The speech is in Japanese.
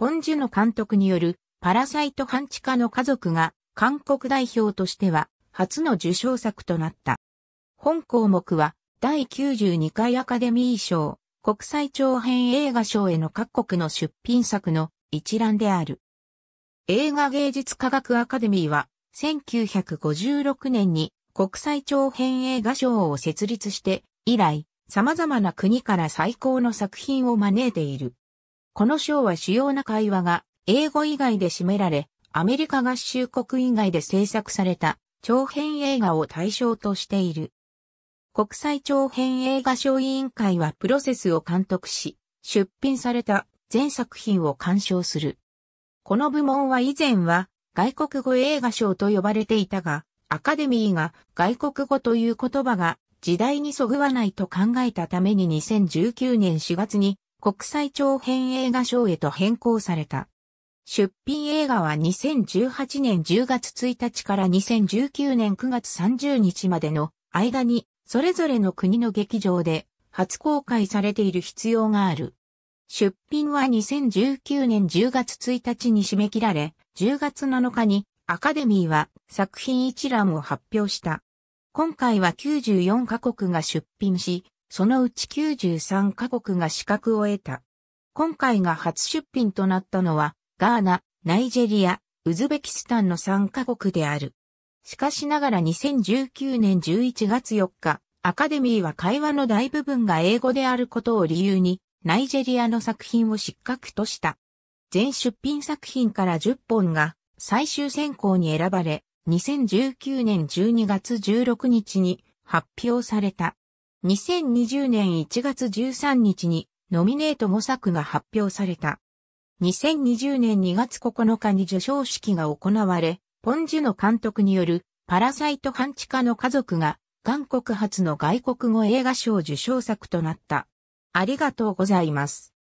ポンジュの監督によるパラサイト半地下の家族が韓国代表としては初の受賞作となった。本項目は第92回アカデミー賞国際長編映画賞への各国の出品作の一覧である。映画芸術科学アカデミーは1956年に国際長編映画賞を設立して以来様々な国から最高の作品を招いている。この賞は主要な会話が英語以外で占められ、アメリカ合衆国以外で制作された長編映画を対象としている。国際長編映画賞委員会はプロセスを監督し、出品された全作品を鑑賞する。この部門は以前は外国語映画賞と呼ばれていたが、アカデミーが外国語という言葉が時代にそぐわないと考えたために2019年4月に国際長編映画賞へと変更された。出品映画は2018年10月1日から2019年9月30日までの間にそれぞれの国の劇場で初公開されている必要がある。出品は2019年10月1日に締め切られ、10月7日にアカデミーは作品一覧を発表した。今回は94カ国が出品し、そのうち93カ国が資格を得た。今回が初出品となったのは、ガーナ、ナイジェリア、ウズベキスタンの3カ国である。しかしながら2019年11月4日、アカデミーは会話の大部分が英語であることを理由に、ナイジェリアの作品を失格とした。全出品作品から10本が最終選考に選ばれ、2019年12月16日に発表された。2020年1月13日にノミネート5作が発表された。2020年2月9日に受賞式が行われ、ポンジュの監督によるパラサイト半地下の家族が韓国初の外国語映画賞受賞作となった。ありがとうございます。